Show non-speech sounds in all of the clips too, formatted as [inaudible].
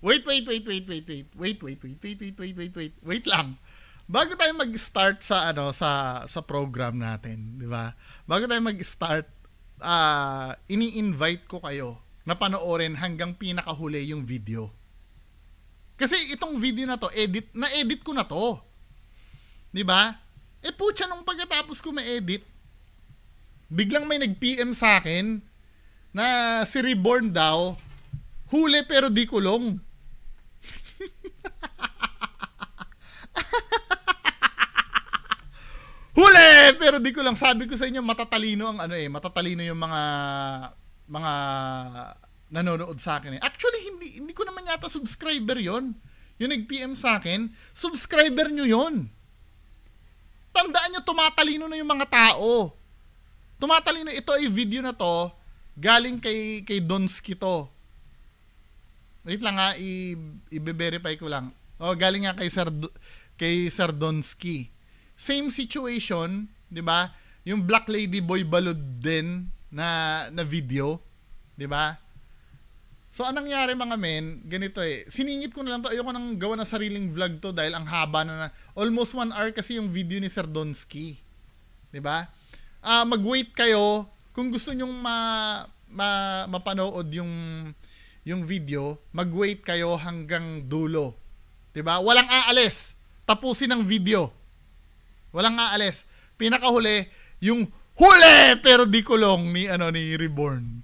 Wait, wait, wait, wait, wait, wait. Wait, wait, wait, wait, wait, wait, wait, wait. Wait lang. Bago tayo mag-start sa ano sa sa program natin, 'di ba? Bago tayo mag-start, uh, ini-invite ko kayo na panoorin hanggang pinakahuli yung video. Kasi itong video na to, edit, na-edit ko na to. 'Di ba? Eh putya nung pagkatapos ko ma-edit, biglang may nag-PM sa akin na si Reborn daw, huli pero di kulong. [laughs] Huli! Pero di ko lang sabi ko sa inyo matatalino ang ano eh, matatalino yung mga mga nanonood sa akin eh. Actually hindi hindi ko naman yata subscriber 'yon. Yung nag-PM sa akin, subscriber nyo 'yon. Tandaan nyo, tumatalino na yung mga tao. Tumatalino, ito ay video na to, galing kay, kay Donski to. Wait lang ha, i, i-verify ko lang. Oh, galing nga kay Sir, kay Sir Donski same situation, 'di ba? Yung Black Lady Boy Balod din na na video, 'di ba? So anong nangyari mga men, ganito eh. Siningit ko na lang to, ayoko nang gawa ng sariling vlog to dahil ang haba na, na almost one hour kasi yung video ni Sir Donsky. 'Di ba? Ah, uh, mag-wait kayo kung gusto niyo ma, ma mapanood yung yung video, mag-wait kayo hanggang dulo. 'Di ba? Walang aalis. Tapusin ang video. Walang aalis. Pinakahuli, yung huli pero di kulong ni ano ni Reborn.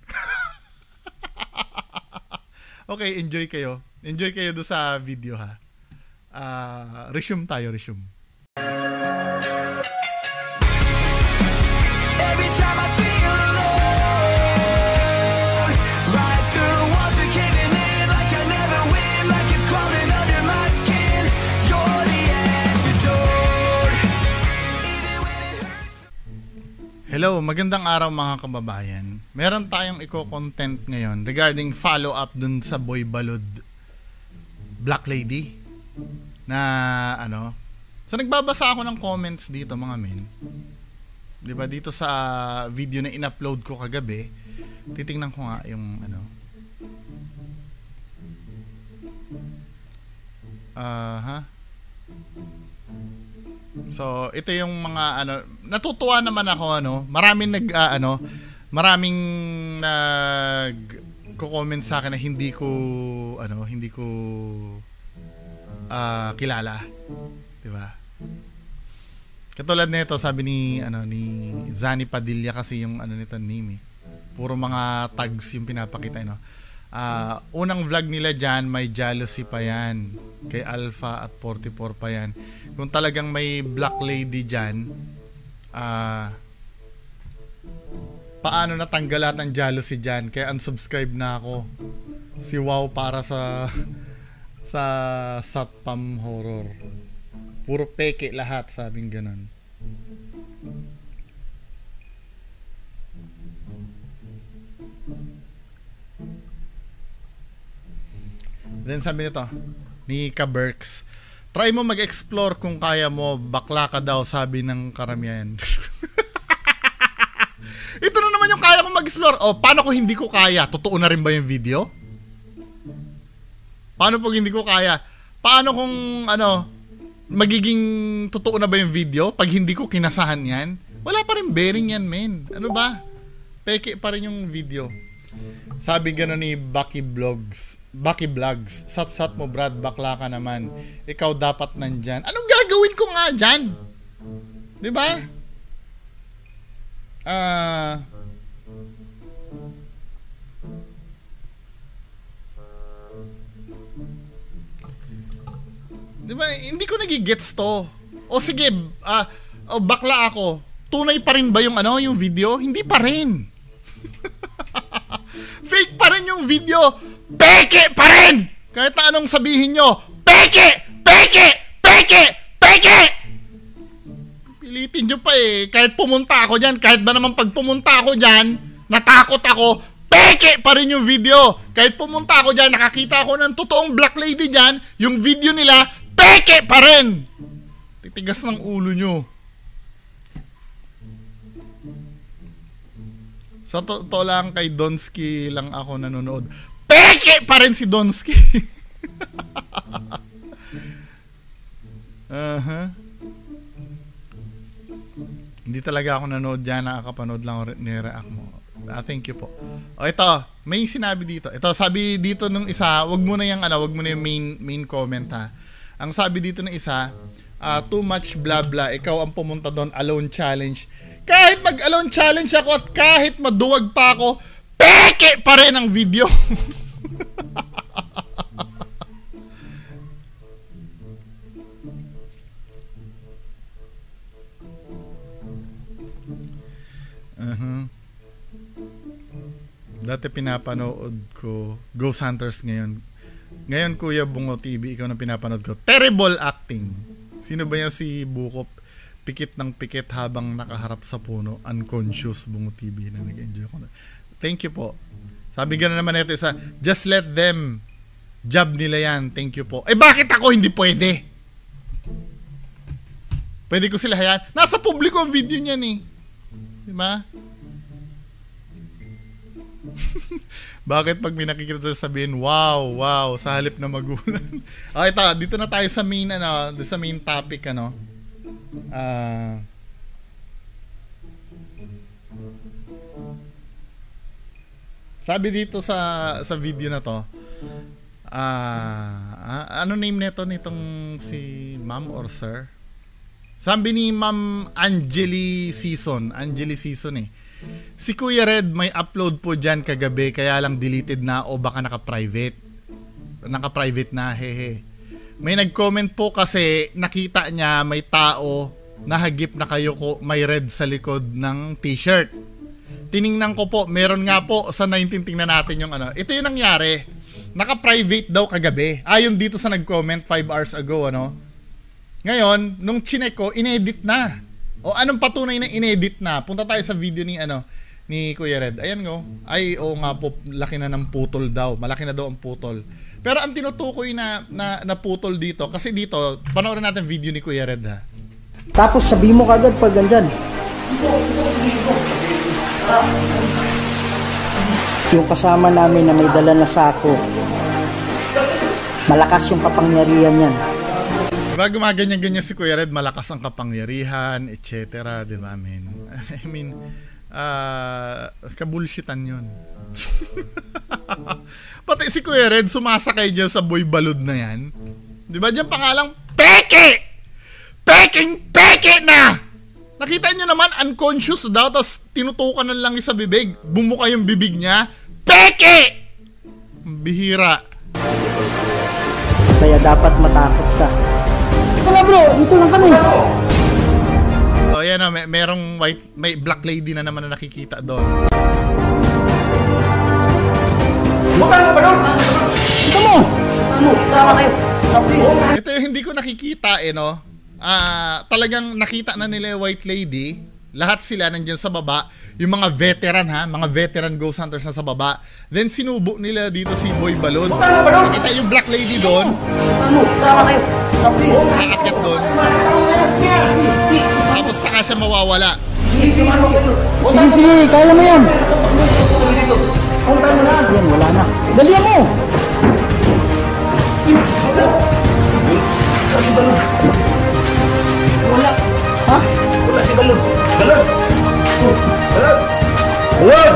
[laughs] okay, enjoy kayo. Enjoy kayo do sa video ha. Uh, resume tayo, resume. Hello, magandang araw mga kababayan. Meron tayong i-content ngayon regarding follow-up dun sa Boy Balod Black Lady na ano. So nagbabasa ako ng comments dito mga men. 'Di ba dito sa video na in-upload ko kagabi, titingnan ko nga yung ano. Ah, uh? So, ito yung mga ano, natutuwa naman ako ano, maraming nag uh, ano, maraming nag ko-comment sa akin na hindi ko ano, hindi ko uh, kilala. 'Di ba? Katulad nito, sabi ni ano ni Zani Padilla kasi yung ano nito name eh. Puro mga tags yung pinapakita, no. Uh, unang vlog nila dyan, may jealousy pa yan. Kay Alpha at 44 pa yan. Kung talagang may black lady dyan, uh, paano natanggal lahat ng jealousy dyan? Kaya unsubscribe na ako. Si Wow para sa [laughs] sa Satpam Horror. Puro peke lahat, sabing ganun. Then sabi nito, ni Kaberks, try mo mag-explore kung kaya mo, bakla ka daw, sabi ng karamihan. [laughs] Ito na naman yung kaya kong mag-explore. O, oh, paano kung hindi ko kaya? Totoo na rin ba yung video? Paano pag hindi ko kaya? Paano kung, ano, magiging totoo na ba yung video pag hindi ko kinasahan yan? Wala pa rin bearing yan, men. Ano ba? Peke pa rin yung video. Sabi gano'n ni Bucky Vlogs. Bucky Vlogs, sat-sat mo Brad, bakla ka naman. Ikaw dapat nandyan. Anong gagawin ko nga dyan? Di ba? Ah... Uh, Di ba? Hindi ko nagigets to. O sige, ah, uh, oh, bakla ako. Tunay pa rin ba yung ano, yung video? Hindi pa rin. [laughs] Fake pa rin yung video Peke pa rin! Kahit na anong sabihin nyo, peke! Peke! Peke! Peke! Pilitin nyo pa eh. Kahit pumunta ako dyan, kahit ba naman pag pumunta ako dyan, natakot ako, peke pa rin yung video. Kahit pumunta ako dyan, nakakita ako ng totoong black lady dyan, yung video nila, peke pa rin! Titigas ng ulo nyo. Sa to, to lang kay Donsky lang ako nanonood. Peke pa rin si Donsky. [laughs] uh-huh. Hindi talaga ako nanood dyan, nakakapanood lang ni react mo. Ah, thank you po. O ito, may sinabi dito. Ito, sabi dito nung isa, wag mo na yung ano, wag mo na yung main main comment ha. Ang sabi dito ng isa, uh, too much blah blah, ikaw ang pumunta doon alone challenge. Kahit mag alone challenge ako at kahit maduwag pa ako, peke pa rin ang video. Uh-huh. Dati pinapanood ko Ghost Hunters ngayon. Ngayon Kuya Bungo TV, ikaw na pinapanood ko. Terrible acting. Sino ba yan si Bukop? Pikit ng pikit habang nakaharap sa puno. Unconscious Bungo TV na nag-enjoy ko. Thank you po. Sabi gano'n naman ito isa, just let them. Job nila yan. Thank you po. Eh bakit ako hindi pwede? Pwede ko sila hayaan. Nasa publiko ang video niyan eh. Di ba? [laughs] Bakit pag may nakikita sa sabihin, wow, wow, sa halip na magulang. okay, [laughs] ito, dito na tayo sa main, ano, sa main topic, ano. Ah... Uh, sabi dito sa sa video na to, ah, uh, ano name nito nitong si ma'am or sir? Sabi ni Ma'am Angeli Season, Angeli Season eh. Si Kuya Red may upload po dyan kagabi kaya lang deleted na o baka naka-private. Naka-private na, hehe. May nag-comment po kasi nakita niya may tao nahagip na kayo ko may red sa likod ng t-shirt. Tiningnan ko po, meron nga po sa 19 tingnan natin yung ano. Ito yung nangyari. Naka-private daw kagabi. Ayon dito sa nag-comment 5 hours ago, ano ngayon, nung chinek ko, inedit na. O anong patunay na inedit na? Punta tayo sa video ni ano ni Kuya Red. Ayan ngo. Ay, o nga po, laki na ng putol daw. Malaki na daw ang putol. Pero ang tinutukoy na, na, na putol dito, kasi dito, panoorin natin video ni Kuya Red ha. Tapos sabi mo kagad pag ganyan. Yung kasama namin na may dala na sako, malakas yung kapangyarihan yan. Diba gumaganyan-ganyan si Kuya Red, malakas ang kapangyarihan, etc. Diba, men? I mean, [laughs] uh, kabulshitan yun. [laughs] Pati si Kuya Red, sumasakay dyan sa boy balud na yan. Diba dyan pangalang Peke! Peking Peke na! Nakita nyo naman, unconscious daw, tapos tinutukan na lang sa bibig. Bumuka yung bibig niya. Peke! Bihira. Kaya dapat matakot ka Tara bro, dito lang kami. So yan na, may, merong white, may black lady na naman na nakikita doon. Bukan mo ba doon? Ito mo! Sama tayo. Ito yung hindi ko nakikita eh no. Uh, talagang nakita na nila white lady. Lahat sila nandiyan sa baba yung mga veteran ha, mga veteran ghost hunters na sa baba. Then sinubo nila dito si Boy Balon. Nakita yung black lady doon. Nakakit doon. Tapos saka siya mawawala. Sige, sige, kaya mo yan. Yan, wala na. Dalihan mo! Wala si Balon. Wala. Ha? Wala si Balon. Balon! Balon! Balon!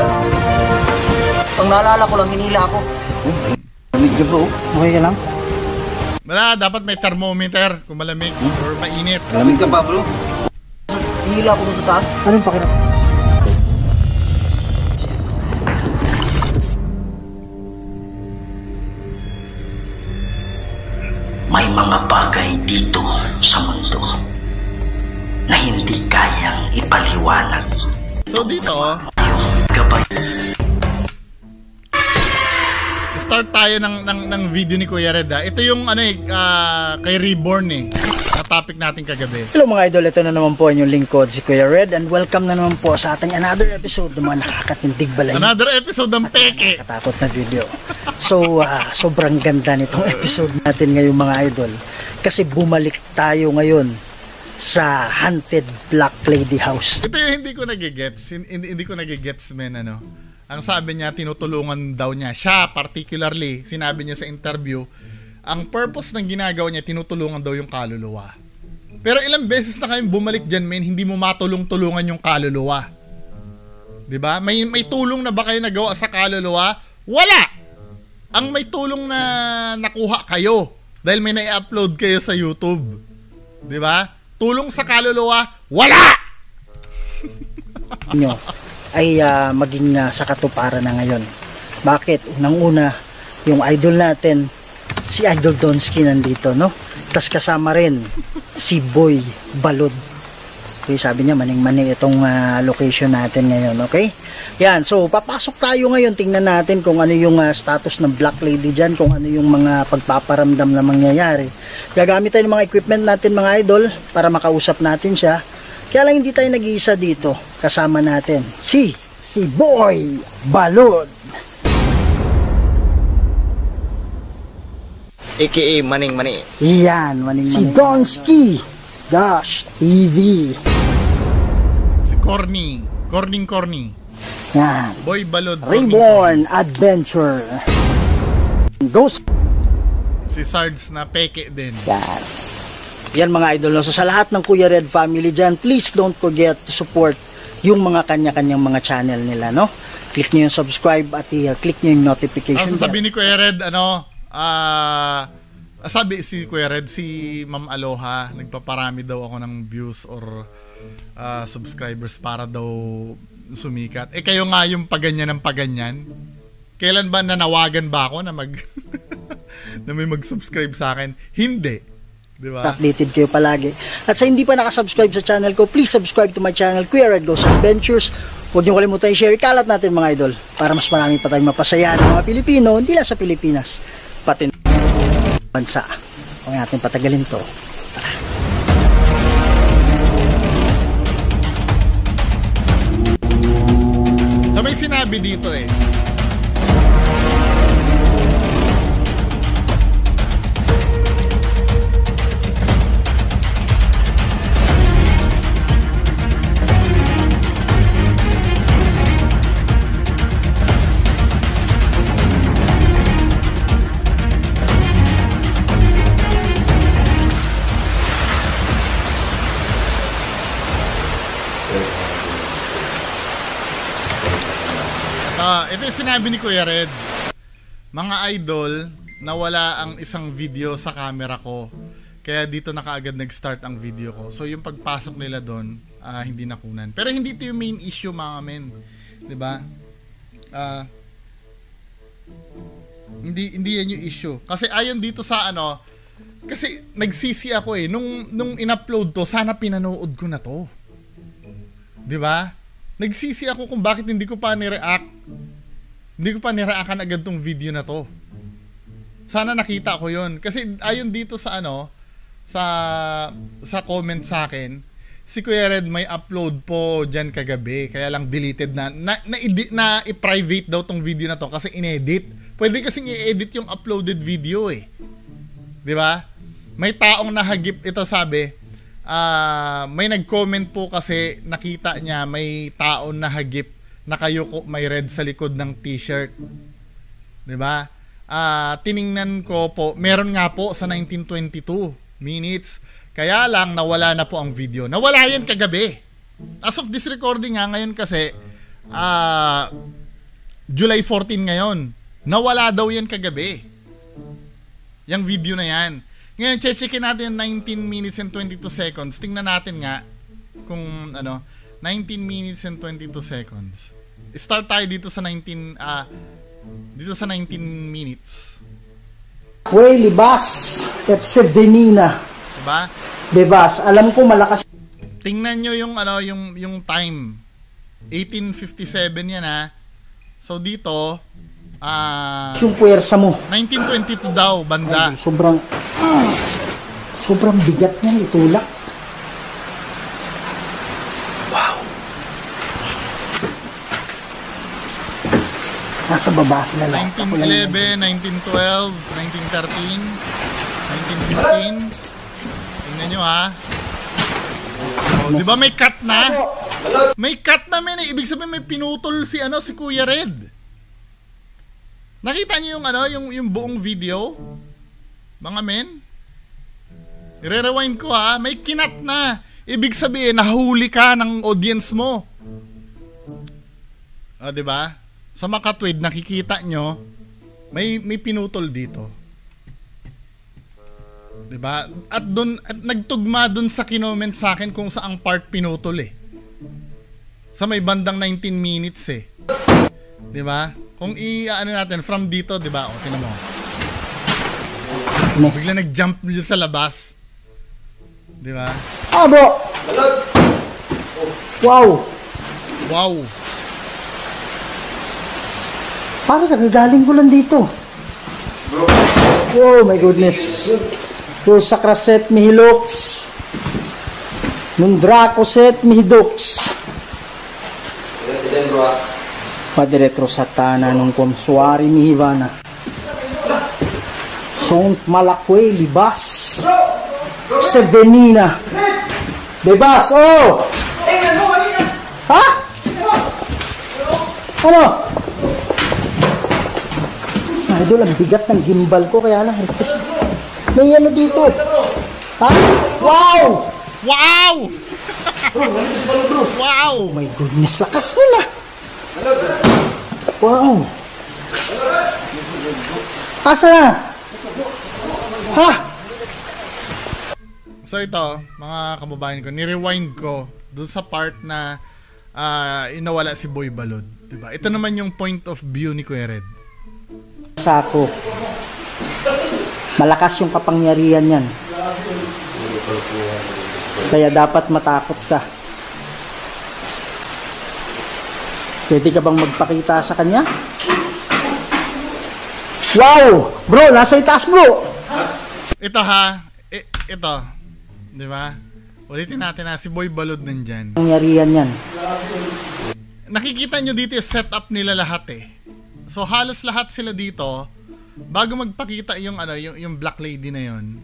Pag naalala ko lang, hinila ako. Lamig ka bro. Okay ka lang? Wala, dapat may thermometer kung malamig or mainit. Malamig ka pa bro? Hinila ako sa taas. Anong pakiram? May mga bagay dito sa mundo na hindi kayang ipaliwanag So dito, gabay. Start tayo ng, ng, ng video ni Kuya Red ha. Ito yung ano eh, uh, kay Reborn eh. Na topic natin kagabi. Hello mga idol, ito na naman po yung lingkod si Kuya Red and welcome na naman po sa ating another episode ng mga nakakatindig balay. Another episode ng Peke. Nakatakot na video. So, uh, sobrang ganda nitong episode natin ngayon mga idol. Kasi bumalik tayo ngayon sa haunted Black Lady House. Ito yung hindi ko nagigets. Hindi, hindi ko nagigets, men, ano. Ang sabi niya, tinutulungan daw niya. Siya, particularly, sinabi niya sa interview, ang purpose ng ginagawa niya, tinutulungan daw yung kaluluwa. Pero ilang beses na kayong bumalik dyan, men, hindi mo matulong-tulungan yung kaluluwa. ba? May may tulong na ba kayo nagawa sa kaluluwa? Wala. Ang may tulong na nakuha kayo dahil may na-upload kayo sa YouTube. 'Di ba? Tulong sa kaluluwa, wala. [laughs] nyo ay ah, maging ah, sa katuparan na ngayon. Bakit? Unang-una, yung idol natin, si Idol Donsky nandito, no? Tapos kasama rin si Boy Balod. Okay, sabi niya maning-mani itong ah, location natin ngayon, okay? Yan, so papasok tayo ngayon, tingnan natin kung ano yung ah, status ng Black Lady dyan, kung ano yung mga pagpaparamdam na mangyayari. Gagamit tayo ng mga equipment natin mga idol para makausap natin siya. Kaya lang hindi tayo nag-iisa dito. Kasama natin si si Boy Balod. AKA Maning Mani. Yan, maning Si Donsky Dash TV. Si Corny, Corning Corny. Yan. Boy Balod. Corny. Reborn Adventure. Ghost. Si Sards na peke din. Yan. Yan mga idol. no? So sa lahat ng Kuya Red family dyan, please don't forget to support yung mga kanya-kanyang mga channel nila, no? Click nyo yung subscribe at i-click nyo yung notification Ang sabi ni Kuya Red, ano, ah, sabi si Kuya Red, si Ma'am Aloha, nagpaparami daw ako ng views or ah, subscribers para daw sumikat. Eh kayo nga yung paganyan ng paganyan. Kailan ba nanawagan ba ako na mag [laughs] na may mag-subscribe sa akin? Hindi. Di ba? updated kayo palagi. At sa hindi pa nakasubscribe sa channel ko, please subscribe to my channel, Queer Red Goes Adventures. Huwag niyo kalimutan i-share, kalat natin mga idol, para mas marami pa tayong mapasaya ng mga Pilipino, hindi lang sa Pilipinas, bansa. Huwag natin patagalin to. So may sinabi dito eh. Ah, ito yung sinabi ni Kuya Red. Mga idol, nawala ang isang video sa camera ko. Kaya dito na kaagad nag-start ang video ko. So yung pagpasok nila doon, ah, hindi nakunan. Pero hindi ito yung main issue mga men. 'Di ba? Ah, hindi hindi yan yung issue. Kasi ayon dito sa ano, kasi nagsisi ako eh nung nung in-upload to, sana pinanood ko na to. 'Di ba? Nagsisi ako kung bakit hindi ko pa ni-react. Hindi ko pa ni-reactan agad tong video na to. Sana nakita ko 'yon kasi ayon dito sa ano sa sa comment sa akin, si Kuya Red may upload po diyan kagabi kaya lang deleted na na, na, na i-private daw tong video na to kasi inedit. Pwede kasing i-edit yung uploaded video eh. 'Di ba? May taong nahagip ito sabi, ah may nag-comment po kasi nakita niya may taon nahagip nakayuko may red sa likod ng t-shirt. 'Di ba? Ah, tiningnan ko po, meron nga po sa 1922 minutes. Kaya lang nawala na po ang video. Nawala yan kagabi. As of this recording nga ngayon kasi ah July 14 ngayon. Nawala daw yan kagabi. Yung video na yan. Ngayon, checkin natin yung 19 minutes and 22 seconds. Tingnan natin nga kung ano, 19 minutes and 22 seconds. Start tayo dito sa 19 ah dito sa 19 minutes. Way Libas, FC Venina. Diba? Bebas, alam ko malakas Tingnan nyo yung ano yung yung time. 1857 yan ha. So dito ah yung puwersa mo. 1922 daw banda. Ay, sobrang ah, sobrang bigat niyan itulak. Wow. Nasa baba sila lang yung- 1911, 1912, 1913, 1915. Tingnan nyo ha. Oh, di ba may cut na? May cut na men. Ibig sabihin may pinutol si ano si Kuya Red. Nakita niyo yung ano, yung yung buong video? mga men. I-rewind ko ha, may kinat na. Ibig sabihin, nahuli ka ng audience mo. O, di ba? Sa makatwid, nakikita nyo, may, may pinutol dito. Di ba? At dun, at nagtugma dun sa kinoment sa akin kung saang part pinutol eh. Sa may bandang 19 minutes eh. Di ba? Kung i-ano natin from dito, di ba? O, tinan mo. Nes. Bigla nag-jump dito sa labas. Di ba? Ah, bro! Wow! Wow. Parang kagagaling ko lang dito. Oh my goodness. Pro sakraset mihilux. Nundrakoset mihidux. Padiretro satana nung komsuari mihivana. Sont malakwe libas. Sevenina. Bebas, oh! Ha? Ano? Idol, ang bigat ng gimbal ko, kaya lang, may ano dito. Ha? Wow! Wow! wow! Oh my goodness, lakas ah! Wow! Asa na? Ha? So ito, mga kababayan ko, ni-rewind ko dun sa part na ah, inawala si Boy Balod. Diba? Ito naman yung point of view ni Kuya Red. Sako. Malakas yung kapangyarihan yan. Kaya dapat matakot ka. Pwede ka bang magpakita sa kanya? Wow! Bro, nasa itaas bro! Ito ha, i- ito. Di ba? Ulitin natin na si Boy Balod nandyan. Pangyarihan yan. Nakikita nyo dito yung setup nila lahat eh. So halos lahat sila dito bago magpakita yung ano yung, yung black lady na yon.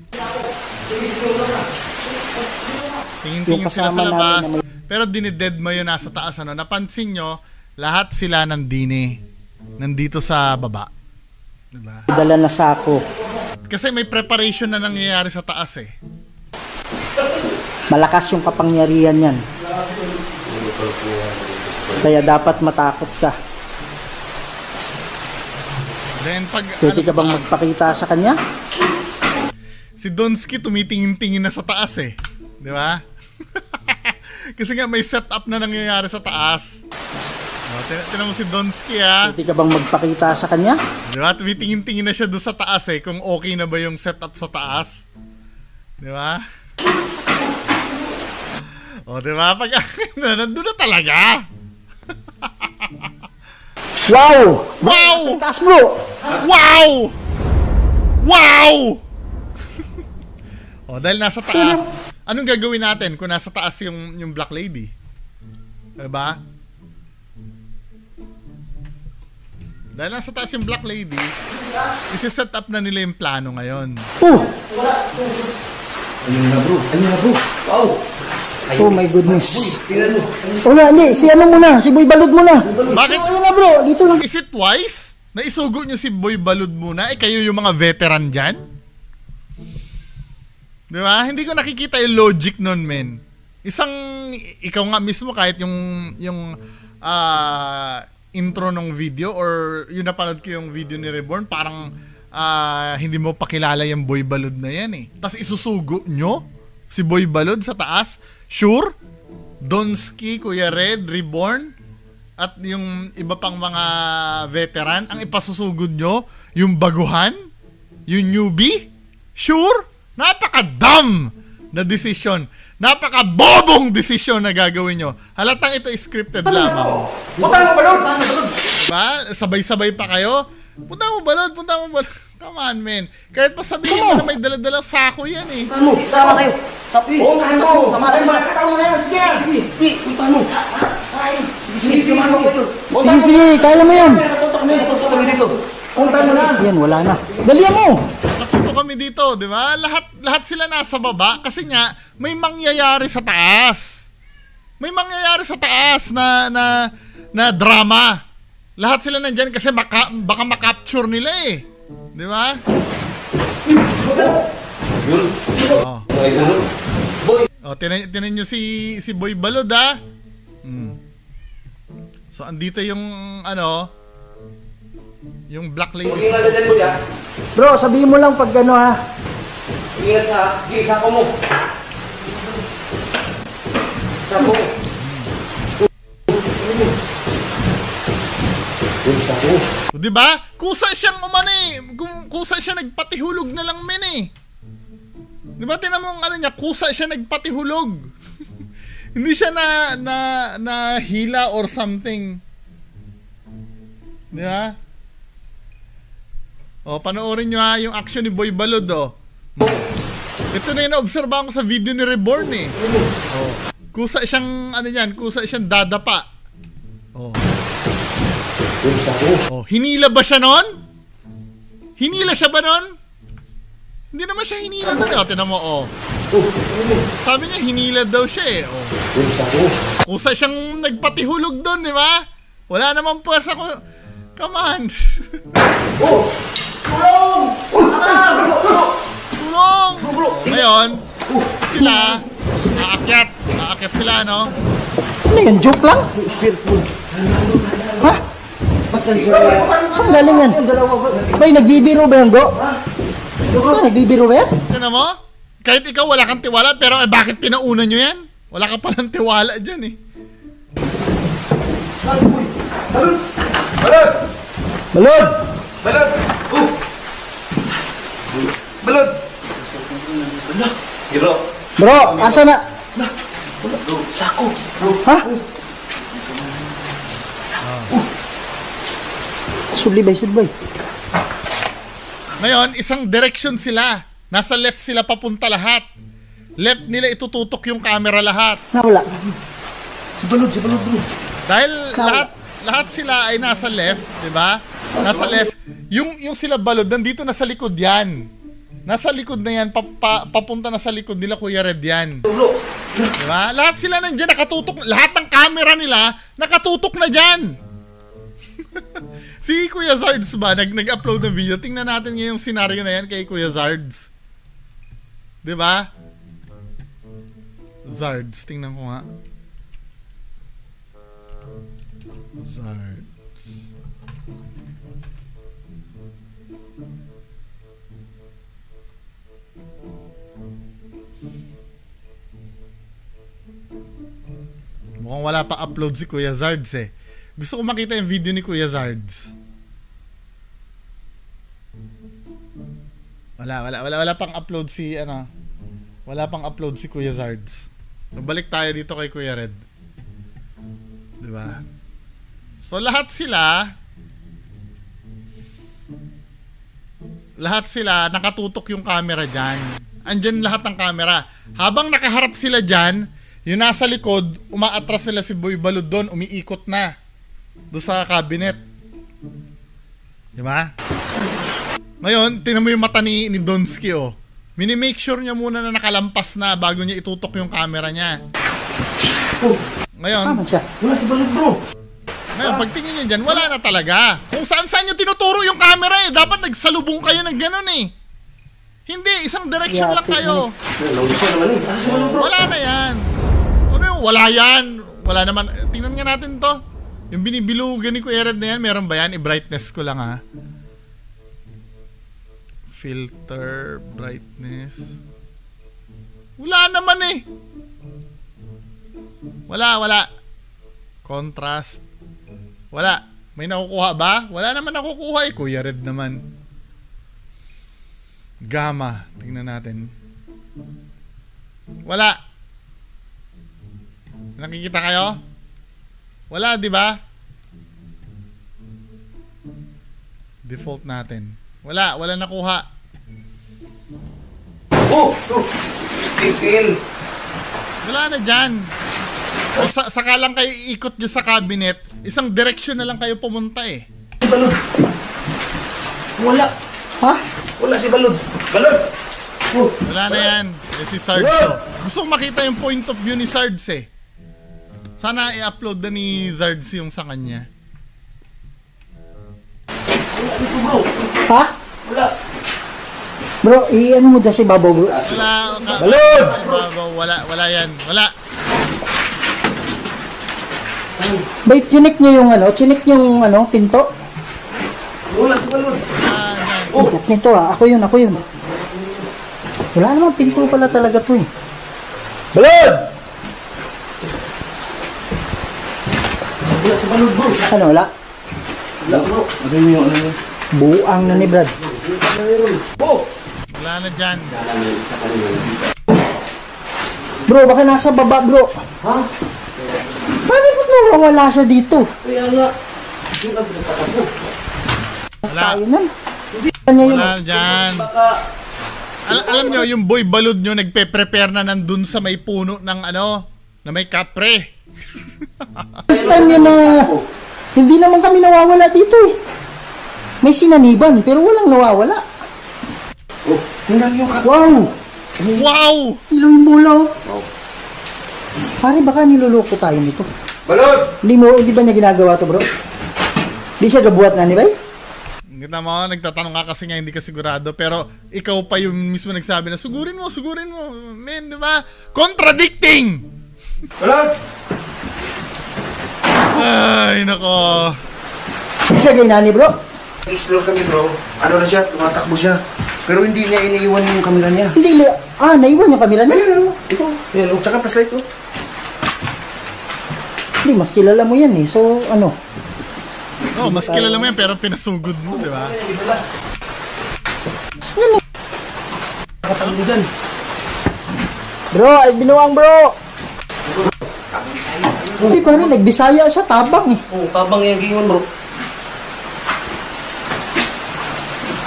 Tingin-tingin Yung sila sa labas. Pero dinided mo yun nasa taas ano. Napansin nyo, lahat sila nandini. Nandito sa baba. Diba? Dala na sako. Kasi may preparation na nangyayari sa taas eh. Malakas yung kapangyarihan yan. Kaya dapat matakot ka. Then pag Pwede ka bang taas, magpakita sa kanya? si Donsky tumitingin-tingin na sa taas eh. Di ba? [laughs] Kasi nga may setup na nangyayari sa taas. Tinan mo si Donsky ha. Pwede ka bang magpakita sa kanya? Di ba? Tumitingin-tingin na siya doon sa taas eh. Kung okay na ba yung setup sa taas. Di ba? O, di ba? Pag [laughs] nandun na talaga. Wow! Wow! nasa itaas bro! Wow! Wow! o, dahil nasa taas, anong gagawin natin kung nasa taas yung, yung Black Lady? Diba? Dahil nasa taas yung Black Lady, isi-set up na nila yung plano ngayon. Oh! Ayun na bro. Ayun na bro. Wow. Oh my goodness. Wala, hindi. Si ano muna? Si Boy Balod muna. Bakit? Ayun na bro, dito lang. Is it twice? Na isugo nyo si Boy Balud muna? Eh, kayo yung mga veteran dyan? Di ba? Hindi ko nakikita yung logic nun, men. Isang, ikaw nga mismo kahit yung, yung, ah, intro ng video or yung napanood ko yung video ni Reborn, parang ah, hindi mo pakilala yung Boy Balud na yan eh. Tapos isusugo nyo si Boy Balud sa taas. Sure? Donsky, Kuya Red, Reborn, at yung iba pang mga veteran, ang ipasusugod nyo, yung baguhan, yung newbie, sure, napaka-dumb na desisyon. Napaka-bobong desisyon na gagawin nyo. Halatang ito is scripted lamang. Punta mo balon. Mo. Diba? Sabay-sabay pa kayo. Punta mo balon, punta mo balon. Come on, man. Kahit pa sabihin mo na may daladalang sako yan eh. Mo. Sama tayo. Sa Punta mo. Sama tayo. Makakita mo na yan. Sige. Sige. Punta mo. Sige. Sige. Sige. Mo. Sige, sige, kaya mo yan. Natuto kami dito. Punta mo na. Yan, wala na. Dalihan mo! Natuto kami dito, di ba? Lahat, lahat sila nasa baba kasi nga may mangyayari sa taas. May mangyayari sa taas na na na drama. Lahat sila nandyan kasi maka, baka makapture nila eh. Di ba? Oh. Oh, tinan, tinan nyo si, si Boy Balod ha. Mm. So, andito yung, ano, yung Black Lady. Bro, sabihin mo lang pag ano ha. Ingat ka, ha? Sige, sako mo. Sako mo. O, di ba? Kusa siyang. Kum- Kusa siya nagpatihulog na lang men eh. Di ba tinan mo ang ano niya, kusa siya nagpatihulog. [laughs] Hindi siya na na na hila or something. Di ba? O, panoorin nyo ha yung action ni Boy Balod oh. Ito na yung na-obserbahan ko sa video ni Reborn eh. Oh. Kusa siyang, ano yan, kusa siyang dadapa. Oh. Oh, hinila ba siya nun? Hinila siya ba nun? Hindi naman siya hinila eh. Oh, tinan mo, oh. Sabi niya, hinila daw siya eh. Oh. Kusa siyang nagpatihulog doon, di ba? Wala namang puwersa ko. Come on. [laughs] Oh! Tulong! Tulong! Ngayon, sila, aakyat. Aakyat sila, no? Ano yan, joke lang? Spirit food. Ha? Ba't nandiyan na? Saan galing yan? Bay, nagbibiro ba yan, bro? Ba, nagbibiro ba yan? Tinan mo? Kahit ikaw wala kang tiwala, pero eh, bakit pinauna nyo yan? Wala ka palang tiwala dyan eh. Balon! Balod! Balon! Oh! Balon! Giro. Bro, asa na? Sako. Ha? Sudli bay, sudli bay. Ngayon, isang direction sila. Nasa left sila papunta lahat. Left nila itututok yung camera lahat. Nawala. Si Balon, bro. Dahil lahat lahat sila ay nasa left, 'di ba? Nasa left. Yung yung sila balod nandito na sa likod 'yan. Nasa likod na 'yan, pa, pa- papunta na sa likod nila Kuya Red 'yan. Bro. 'Di ba? Lahat sila nandiyan nakatutok, lahat ng camera nila nakatutok na diyan. [laughs] si Kuya Zards ba nag nag-upload ng video? Tingnan natin ngayong scenario na 'yan kay Kuya Zards. 'Di ba? Zards, tingnan ko nga. Zards. Mukhang wala pa upload si Kuya Zards eh. Gusto ko makita yung video ni Kuya Zards. Wala, wala, wala, wala pang upload si, ano, wala pang upload si Kuya Zards. So, balik tayo dito kay Kuya Red. Ba? So, lahat sila, lahat sila, nakatutok yung camera dyan. Andyan lahat ng camera. Habang nakaharap sila dyan, yung nasa likod, umaatras sila si Boy Balud doon, umiikot na. Doon sa cabinet. Di ba? Ngayon, tinan mo yung mata ni, ni Donsky, oh. Mini-make sure niya muna na nakalampas na bago niya itutok yung camera niya. Ngayon, Tama siya. Wala si Balon, bro. ngayon, pagtingin nyo dyan, wala na talaga. Kung saan-saan nyo tinuturo yung camera eh. Dapat nagsalubong kayo ng ganun eh. Hindi, isang direction lang kayo. Wala na yan. Wala yan? Wala naman. Tingnan nga natin to. Yung binibilugan ni Kuya Red na yan, meron ba yan? I-brightness ko lang ha. Filter, brightness. Wala naman eh. Wala, wala. Contrast. Wala. May nakukuha ba? Wala naman nakukuha eh. Kuya Red naman. Gamma. Tingnan natin. Wala. Nakikita kayo? Wala, di ba? Default natin. Wala, wala nakuha. Oh! Oh! Titil. Wala na dyan. O sa, saka lang kayo iikot dyan sa cabinet, isang direction na lang kayo pumunta eh. Si Balon. Wala. Ha? Wala si Balon. Balon! Oh! Wala na yan. Eh, si Sards oh. Gusto makita yung point of view ni Sards eh. Sana i-upload na ni Zards yung sa kanya. Dito, bro. Ha? Wala. Bro, i-ano mo dyan si Babaw bro. Wala. Balon! Babaw, wala, wala yan. Wala. Bay, chinik nyo yung ano, chinik nyo yung ano, pinto. Wala si Balon. Ah, yan. Bigat nito ah, ako yun, ako yun. Wala namang pinto pala talaga to eh. Balon! Wala si Balon bro. Ano, wala? Wala bro. Ano yung ano yun? Buang na ni Brad. Oh! Wala na dyan. Bro, baka nasa baba bro. Ha? Paano ba't nawawala siya dito? Kaya nga. Wala. Tayo. Kanya yun. Wala na dyan. Baka... Al- alam nyo, yung boy balod nyo nagpe-prepare na nandun sa may puno ng ano, na may kapre. [laughs] First time yun na hindi naman kami nawawala dito eh. May sinaniban pero walang nawawala. Oh, tingnan yung ka... Wow! Wow! Ilaw yung bola oh. Pare baka niloloko tayo nito. Balon! Hindi mo, hindi ba niya ginagawa to bro? Di siya gabuhat na ni Bay? Kita mo, nagtatanong ka kasi nga hindi ka sigurado, pero ikaw pa yung mismo nagsabi na, sugurin mo, sugurin mo. Men, di ba? Contradicting! Balon! Ay, nako. Di siya gay nani bro? Explore kami bro. Ano na siya? Tumatakbo siya. Pero hindi niya iniiwan yung camera niya. Hindi, li- ah, naiwan yung kamera niya. Ayun, ano? Ito. Ayun, oh. Tsaka flashlight ko. Hindi, mas kilala mo yan eh. So, ano? Oh, mas kilala mo yan, pero pinasugod mo, di ba? Nakatango dyan. Bro, ay binuwang bro! Hindi pare, nagbisaya siya, tabang eh. Oh, tabang yung gingon bro.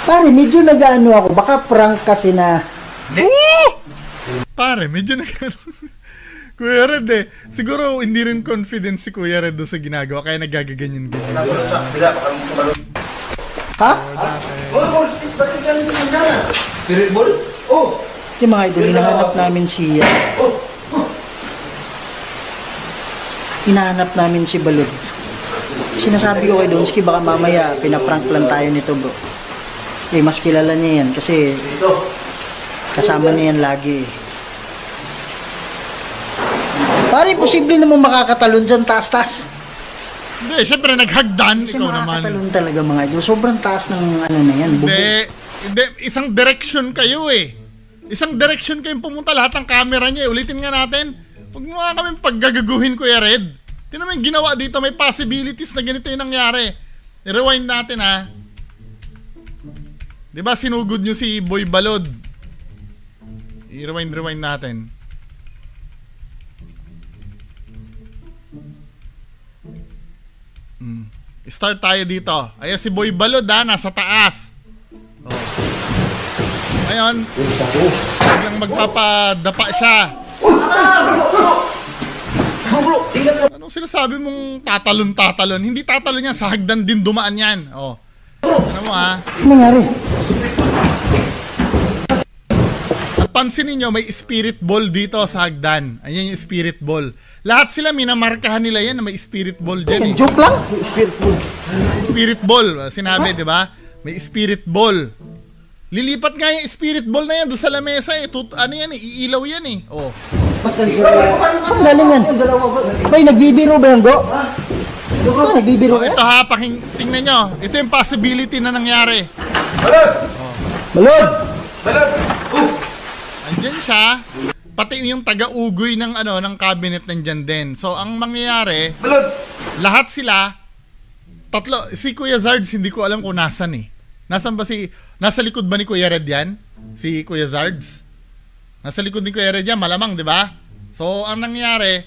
Pare, medyo nag-ano ako. Baka prank kasi na... Pare, medyo na [laughs] Kuya Red eh. Siguro hindi rin confident si Kuya Red doon sa ginagawa, kaya nagagaganyan ganyan. Ha? Oh? Spirit ball? Oh! Yung mga idol, hinahanap namin si... uh, Oh! Hinahanap namin si Balod. Sinasabi ko kay Donski, baka mamaya pinaprank lang tayo nito bro. Eh, mas kilala niya yan kasi kasama niya yan lagi eh. Pare, posible naman makakatalon dyan taas-taas. Hindi, syempre naghagdan, Kasi ikaw naman. makakatalon talaga mga idol. Sobrang taas ng ano na yan. Hindi, hindi, isang direction kayo eh. Isang direction kayong pumunta, lahat ng camera niya. eh. Ulitin nga natin. Huwag mo nga kami paggagaguhin, Kuya Red. Tingnan mo yung ginawa dito, may possibilities na ganito yung nangyari. I-rewind natin ha. Di ba sinugod nyo si Boy Balod? I-rewind, rewind natin. Mm. Start tayo dito. Ayan si Boy Balod ha, nasa taas. Oh. Ngayon, biglang magpapadapa siya. Anong sinasabi mong tatalon-tatalon? Hindi tatalon yan, sa hagdan din dumaan yan. Oh. Ano mo ha? Ano nangyari? At pansinin nyo, may spirit ball dito sa hagdan. Ayan yung spirit ball. Lahat sila, minamarkahan nila yan na may spirit ball dyan eh. Joke lang? Spirit ball. Spirit ball, sinabi, di ba? May spirit ball. Lilipat nga yung spirit ball na yan doon sa lamesa eh. Tut ano yan eh, iilaw yan eh. Oh. Saan galing yan? Bay, nagbibiro ba yan bro? Ah, nagbibiro Oh, ka? ito ha, paking, tingnan nyo. Ito yung possibility na nangyari. Balon! Balod! Balon! Oh! Andyan siya. Pati yung taga-ugoy ng ano ng cabinet nandyan din. So ang mangyayari, Balon! lahat sila tatlo si Kuya Zards hindi ko alam kung nasan eh. Nasaan ba si nasa likod ba ni Kuya Red yan? Si Kuya Zards? Nasa likod ni Kuya Red yan, malamang, di ba? So, ang nangyari,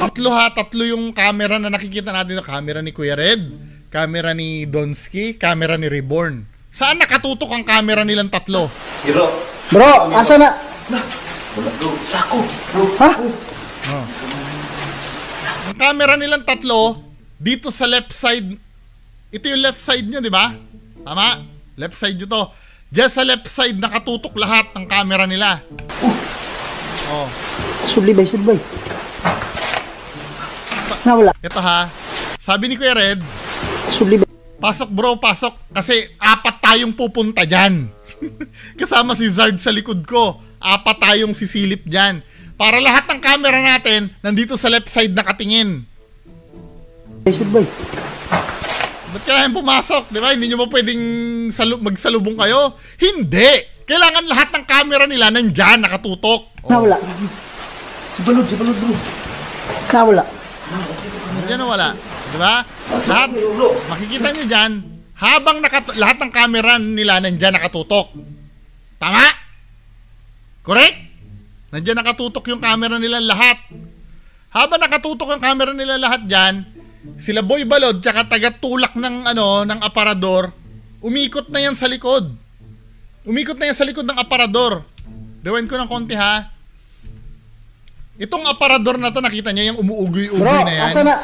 tatlo ha, tatlo yung camera na nakikita natin. Camera ni Kuya Red, camera ni Donsky, camera ni Reborn. Saan nakatutok ang camera nilang tatlo? Hiro! Bro, asa na? Bro. Sako! Bro! Ha? Ang camera nilang tatlo, dito sa left side, ito yung left side nyo, di ba? Tama? Left side nyo to. Diyan sa left side, nakatutok lahat ng camera nila. Oh. Sudli bay, sudli bay. Nawala. Ito ha. Sabi ni Kuya Red, Sudli bay. pasok bro, pasok. Kasi apat tayong pupunta dyan. [laughs] Kasama si Zard sa likod ko. Apat tayong sisilip dyan. Para lahat ng camera natin, nandito sa left side nakatingin. Should boy. Ba't kailangan pumasok? Di ba? Hindi nyo ba pwedeng salu- magsalubong kayo? Hindi! Kailangan lahat ng camera nila nandyan, nakatutok. Nawala. Si Balod, si Balod bro. Nawala. Yan na wala. Di ba? Lahat, makikita nyo dyan, habang nakat- lahat ng camera nila nandyan nakatutok. Tama? Correct? Nandyan nakatutok yung camera nila lahat. Habang nakatutok yung camera nila lahat dyan, sila Boy Balod tsaka taga-tulak ng ano ng aparador, umikot na yan sa likod. Umikot na yan sa likod ng aparador. Gawin ko ng konti ha. Itong aparador na to, nakita niyo yung umuugoy-ugoy Bro, na yan. asa na?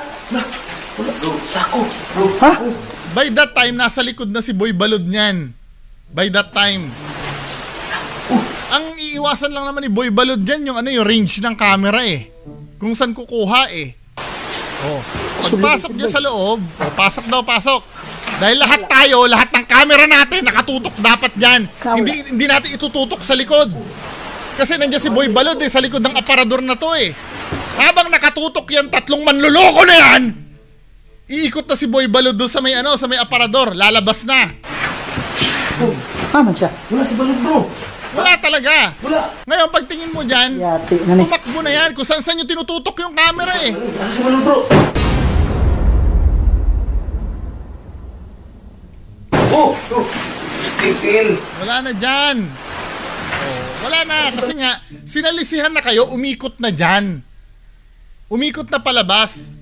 Bro, sako. Bro, Ha? By that time, nasa likod na si Boy Balod niyan. By that time. Ang iiwasan lang naman ni Boy Balod dyan, yung ano yung range ng camera eh. Kung saan kukuha eh. Oh. Pagpasok niya sa loob, oh, pasok daw, pasok. Dahil lahat tayo, lahat ng camera natin, nakatutok dapat dyan. Kawala. Hindi, hindi natin itututok sa likod. Kasi nandiyan si Boy Balod eh, sa likod ng aparador na to eh. Habang nakatutok yan, tatlong manluloko na yan, iikot na si Boy Balod doon sa may ano, sa may aparador, lalabas na. Aman siya. wala si Balod bro. Wala talaga. Wala. Ngayon, pagtingin mo dyan, Yati tumakbo na yan kung saan saan yung tinututok yung camera eh. Wala si Balod bro. Oh, oh. Pipil. Wala na dyan. Oh, wala na. Kasi nga, sinalisihan na kayo, umikot na dyan. Umikot na palabas.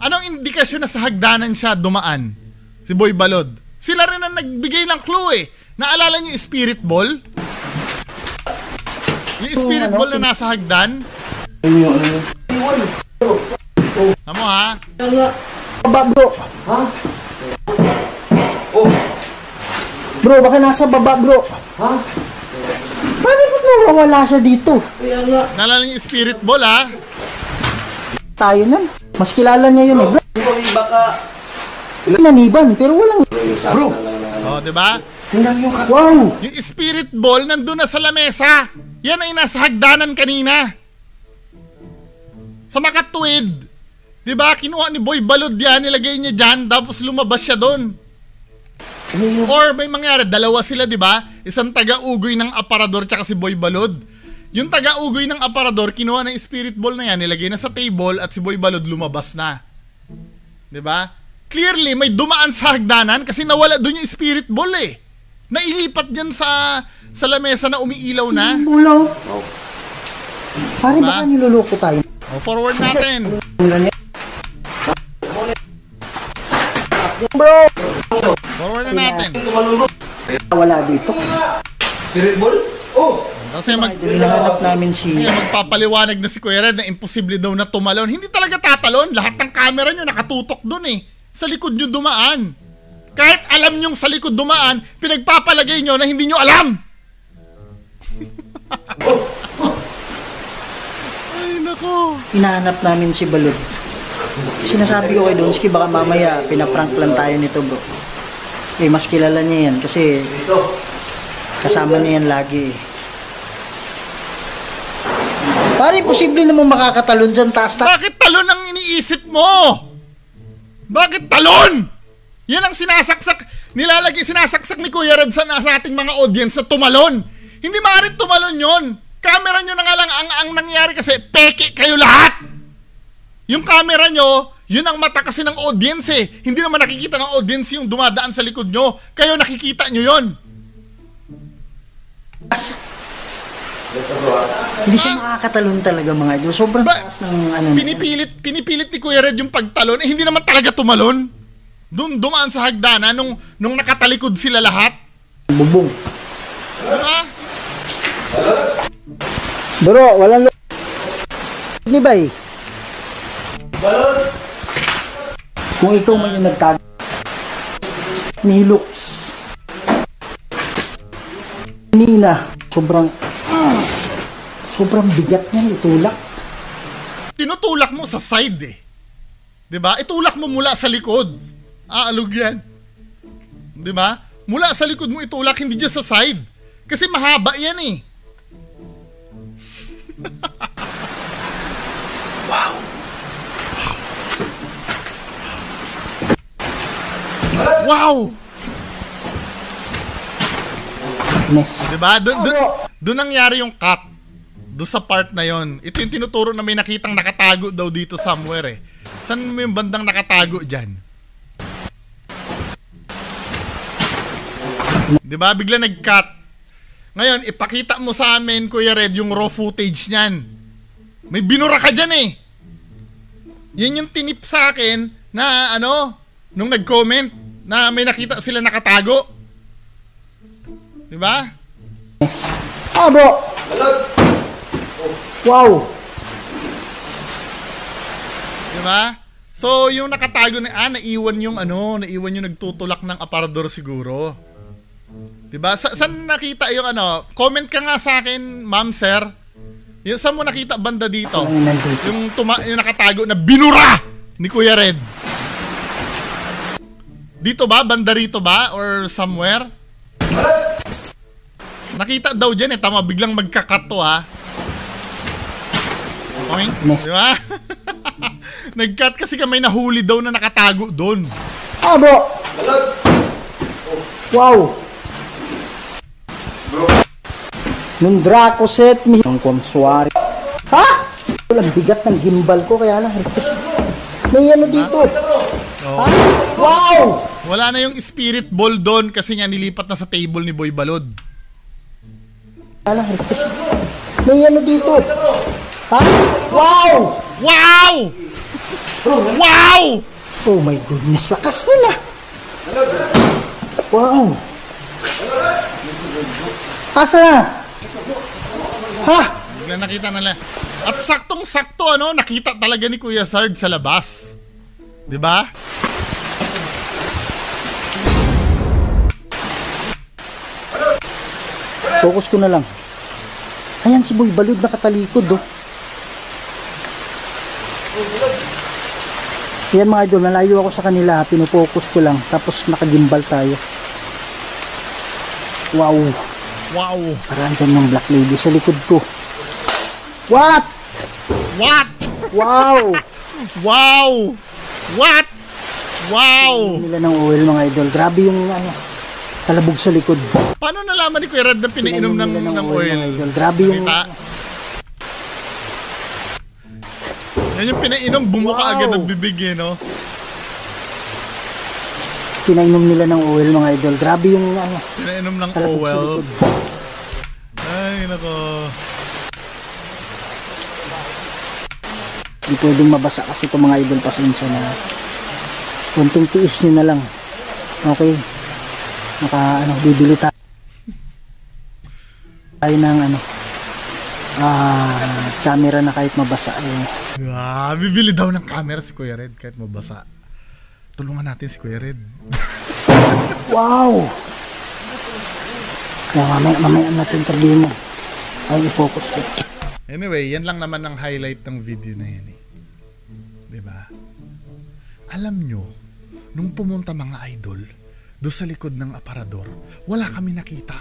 Anong indikasyon na sa hagdanan siya dumaan? Si Boy Balod. Sila rin ang nagbigay ng clue eh. Naalala niyo yung spirit ball? Yung spirit ano? ball na nasa hagdan? Ano ano. Tamo ha? Baba bro. Ha? Oh, Bro, baka nasa baba bro. ha? Paano ba't nawawala siya dito? Kaya nga. Naalala niyo yung spirit ball ha? Tayo nan. Mas kilala niya yun eh bro. Bro, baka... Naniban, pero walang... Bro, Oh, 'di ba? Tingnan yung ka... Wow! Yung spirit ball nandun na sa lamesa. Yan ay nasa hagdanan kanina. Sa makatuwid. 'Di ba? Kinuha ni Boy Balod yan, nilagay niya diyan, tapos lumabas siya doon. Ano? Or may mangyari, dalawa sila, 'di ba? Isang taga-ugoy ng aparador tsaka si Boy Balod. Yung taga-ugoy ng aparador, kinuha ng spirit ball na yan, nilagay na sa table at si Boy Balod lumabas na. 'Di ba? Clearly, may dumaan sa hagdanan kasi nawala doon yung spirit ball eh. Nailipat dyan sa sa lamesa na umiilaw na. Bulaw. Pare, Diba? baka niloloko tayo. O, forward natin. Bro! Forward na natin. Wala dito. Spirit ball? Oh! Kasi mag, Hinahanap namin si... kaya magpapaliwanag na si Kuya Red na imposible daw na tumalon. Hindi talaga tatalon. Lahat ng camera nyo nakatutok dun eh. Sa likod nyo dumaan. Kahit alam nyong sa likod dumaan, pinagpapalagay nyo na hindi nyo alam. [laughs] Ay, nako. Hinahanap namin si Balud. Sinasabi ko kay Donski, baka mamaya pinaprank lang tayo nito bro. Eh, mas kilala niya yan kasi kasama niya yan lagi eh. Pare, posible namang makakatalon dyan taas-taas. Bakit talon ang iniisip mo? Bakit talon? Yan ang sinasaksak, nilalagay, sinasaksak ni Kuya Red sa, sa ating mga audience sa tumalon. Hindi maaaring tumalon yon. Camera nyo na nga lang ang, ang nangyari kasi peke kayo lahat. Yung camera nyo, yun ang mata kasi ng audience eh. Hindi naman nakikita ng audience yung dumadaan sa likod nyo. Kayo nakikita nyo yon. Hindi siya makakatalon talaga mga idol. Sobrang Ba- taas ng ano. Pinipilit, pinipilit ni Kuya Red yung pagtalon. Eh, hindi naman talaga tumalon. Doon dumaan sa hagdanan nung, nung nakatalikod sila lahat. Bubong. Diba? Bro, walang lo- Ni Bay. Kung ikaw man yung nagtag ni Lux. Nina, sobrang ah, sobrang bigat niyan itulak. tinutulak mo sa side eh. 'Di ba? Itulak mo mula sa likod. Aalog 'yan. 'Di ba? mula sa likod mo itulak, hindi dyan sa side. Kasi mahaba yan eh. [laughs] wow! Wow! Ness. Diba? Doon doon doon nangyari yung cut. Doon sa part na yon. Ito yung tinuturo na may nakitang nakatago daw dito somewhere eh. Saan mo yung bandang nakatago dyan? Diba? Bigla nag-cut. Ngayon, ipakita mo sa amin, Kuya Red, yung raw footage niyan. May binura ka dyan eh. Yan yung tinip sa akin na ano, nung nag-comment na may nakita sila nakatago. Diba? Ah, bro! Wow! Diba? So, yung nakatago na, ah, naiwan yung ano, naiwan yung nagtutulak ng aparador siguro. Diba? Sa, saan nakita yung ano? Comment ka nga sa akin, ma'am, sir. Yung saan mo nakita banda dito? Yung, tuma, yung nakatago na binura ni Kuya Red. Dito ba? Banda rito ba? Or somewhere? Nakita daw dyan eh. Tama, biglang magkakat to ha. Okay? Di ba? [laughs] Nag-cut kasi kami nahuli daw na nakatago doon. Ah, bro! Wow! Nung Draco set me. Ang konswari. Ha? Walang bigat ng gimbal ko kaya lang. May ano dito. Ha? Wow! Wala na yung spirit ball doon kasi nga nilipat na sa table ni Boy Balod. Lang. May ano dito. Ha? Wow! Wow! Wow! Oh my goodness, lakas nila. Wow. Asa na? Ha? Bigla nakita nila. At saktong-sakto ano, nakita talaga ni Kuya Sard sa labas. 'Di ba? Focus ko na lang. Ayan si Boy Balud nakatalikod oh. Yan mga idol, nalayo ako sa kanila, pinofocus ko lang, tapos nakagimbal tayo. Wow, Wow! parang dyan yung black lady sa likod ko. What? What? Wow! [laughs] Wow! What? Wow! nila ng oil mga idol. Grabe yung ano, talabog sa likod. Paano nalaman ni Kuya Red na pinainom ng, nila ng oil? mga idol. Grabe yung Nakita? Yan yung pinainom, bumuka Wow. agad ang bibig eh, no? pinainom nila ng oil mga idol. Grabe yung ano, Pinainom ng talabog sa likod. Nako. Hindi pwedeng mabasa kasi ito mga idol pasensya na. Kunting tiis nyo na lang. Okay. Naka ano, bibili tayo. Tayo ng ano, ah, camera na kahit mabasa. Eh. Ah, bibili daw ng camera si Kuya Red kahit mabasa. Tulungan natin si Kuya Red. Wow! Kaya mamaya, mamaya natin interview mo. Ay, i-focus ko. Anyway, yan lang naman ang highlight ng video na yan eh. ba? Alam nyo, nung pumunta mga idol, do sa likod ng aparador, wala kami nakita.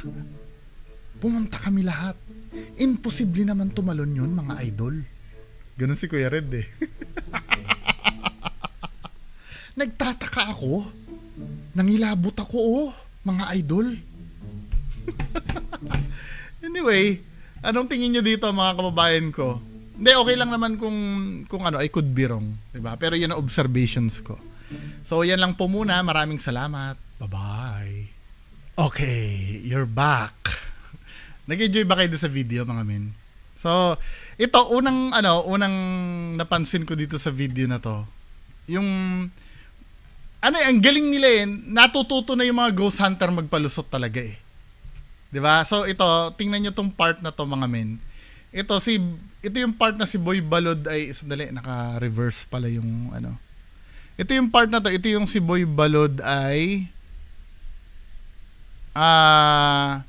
Pumunta kami lahat. Imposible naman tumalon yun, mga idol. Ganun si Kuya Red eh. [laughs] Nagtataka ako. Nangilabot ako oh, mga idol. [laughs] Anyway, anong tingin nyo dito mga kababayan ko? Hindi, okay lang naman kung, kung ano, I could be wrong. 'di ba? Pero yan ang observations ko. So, yan lang po muna. Maraming salamat. Bye-bye. Okay, you're back. [laughs] Nag-enjoy ba kayo sa video, mga men? So, ito, unang, ano, unang napansin ko dito sa video na to, yung, ano eh, ang galing nila eh, natututo na yung mga ghost hunter magpalusot talaga eh. 'Di ba? So ito, tingnan niyo tong part na to mga men. Ito si ito yung part na si Boy Balod ay sandali naka-reverse pala yung ano. Ito yung part na to, ito yung si Boy Balod ay ah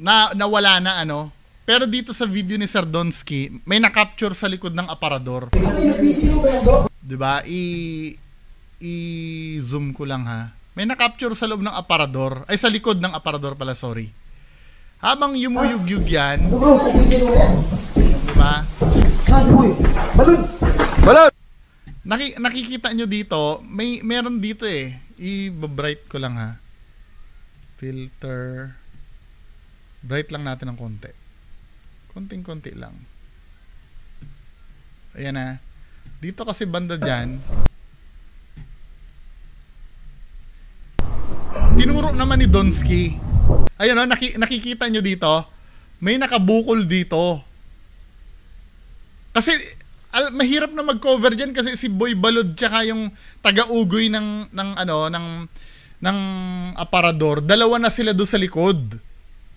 na nawala na ano. Pero dito sa video ni Sir Donsky, may na-capture sa likod ng aparador. 'Di ba? I i-zoom ko lang ha. May na-capture sa loob ng aparador. Ay, sa likod ng aparador pala, sorry. Habang yumuyugyug yan, di ba? Naki, nakikita nyo dito, may meron dito eh. I-bright ko lang ha. Filter. Bright lang natin ng konti. Konting-konti lang. Ayan na. Dito kasi banda dyan. Tinuro naman ni Donsky. Ayun o, naki, nakikita nyo dito. May nakabukol dito. Kasi al, mahirap na mag-cover diyan kasi si Boy Balod tsaka yung taga-ugoy ng ng ano ng ng aparador, dalawa na sila doon sa likod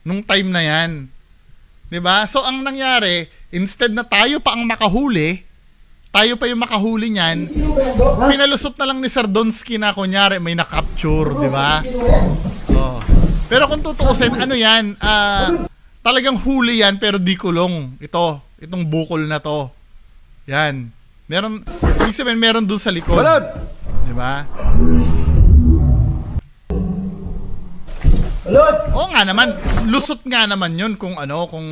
nung time na 'yan. 'Di ba? So ang nangyari, instead na tayo pa ang makahuli, tayo pa yung makahuli niyan, pinalusot na lang ni Sir Donsky na kunyari may na-capture, 'di ba? Oh. Pero kung tutuusin, ano 'yan? Ah, talagang huli 'yan pero di kulong. Ito, itong bukol na 'to. Yan. Meron, ibig sabihin meron dun sa likod. Di ba? Oo nga naman, lusot nga naman yun kung ano, kung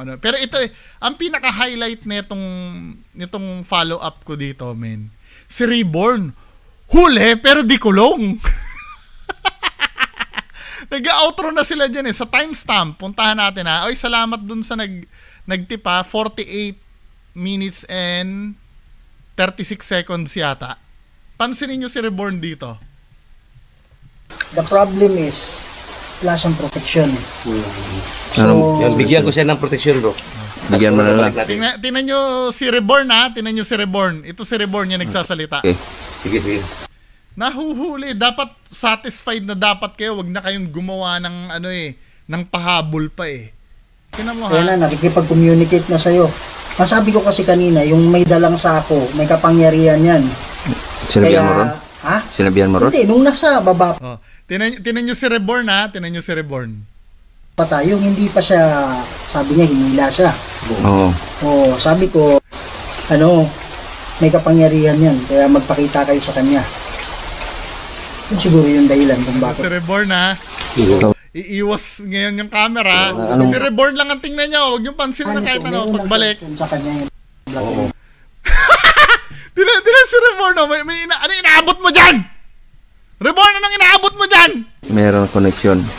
ano. Pero ito, eh, ang pinaka-highlight nitong, nitong follow-up ko dito, men. Si Reborn, huli pero di kulong. [laughs] Nag-outro na sila dyan eh. Sa timestamp, puntahan natin ha. Oy, salamat dun sa nag, nagtipa. 48 minutes and 36 seconds yata. Pansinin nyo si Reborn dito. The problem is, wala siyang protection. Ano, So, yan, bigyan ko siya ng protection, bro. Bigyan mo na lang. Tingnan, tingnan nyo si Reborn ha. Tingnan nyo si Reborn. Ito si Reborn yung nagsasalita. Okay. Sige, sige. Nahuhuli. Dapat satisfied na dapat kayo. Wag na kayong gumawa ng ano eh, ng pahabol pa eh. Tingnan mo Kaya ha. na, nakikipag-communicate na sa'yo. Masabi ko kasi kanina, yung may dalang sako, may kapangyarihan yan. Sinabihan mo ron? Ha? Sinabihan mo ron? Hindi, nung nasa baba Oh, tingnan, tingnan nyo si Reborn ha. Tingnan nyo si Reborn. pa tayo, hindi pa siya, sabi niya, hinila siya. Oo. Oo, sabi ko, ano, may kapangyarihan yan, kaya magpakita kayo sa kanya. Yun siguro yung dahilan kung Si bakit. Reborn ha. Iiwas ngayon yung camera. Anong- Si Reborn lang ang tingnan nyo. Huwag nyo pansinin na kahit ano. meron Pagbalik. sa kanya yung Oo. [laughs] Tingnan, tingnan si Reborn oh. May, may ina, ano inaabot mo dyan? Reborn, anong inaabot mo dyan? Meron connection. [laughs]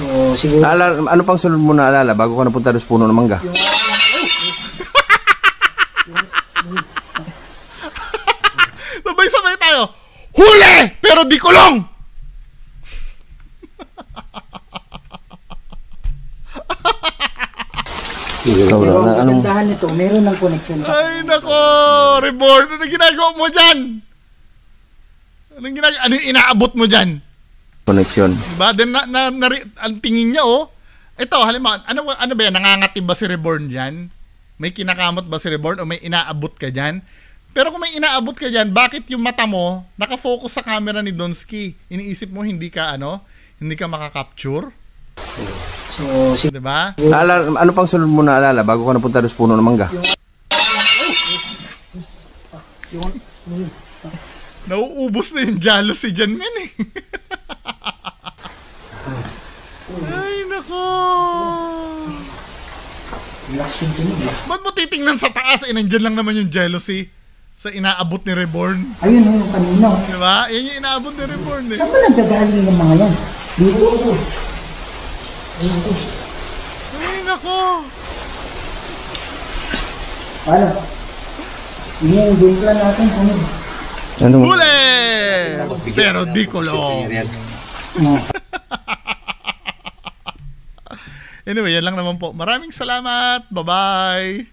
So, siguro, Alala, ano pang sunod mo na alala bago ka napunta sa puno ng mangga? [laughs] Sabay-sabay tayo. Huli! Pero di kulong! Ikaw na, ang anong nito, meron ng connection Ay, nako! Reborn, ano ginagawa mo dyan? Anong ginagawa? Ano inaabot mo dyan? connection? Diba? Then, na, na, nari- ang tingin niya, oh. Ito, halimbawa, ano, ano ba yan? Nangangatib ba si Reborn dyan? May kinakamot ba si Reborn o may inaabot ka dyan? Pero kung may inaabot ka dyan, bakit yung mata mo nakafocus sa camera ni Donsky? Iniisip mo hindi ka, ano? Hindi ka makakapture? So, siguro, Diba? Alala, ano pang sunod mo na alala bago ka napunta doon sa puno ng mangga? Nauubos na yung jealousy dyan, men eh. Ay, nako. yung. Ba't mo titingnan sa taas? Eh, nandyan lang naman yung jealousy sa inaabot ni Reborn. Ayun, yung kanina. Diba? Yan yung inaabot ni Reborn eh. Saan ba nagkagaling yung mga yan? Dito. Dito. Ay, nako. Paano? Yun yung game plan natin. Ano? Ano? Huli! Pero di kulong. [laughs] Oh. Anyway, yan lang naman po. Maraming salamat. Bye-bye.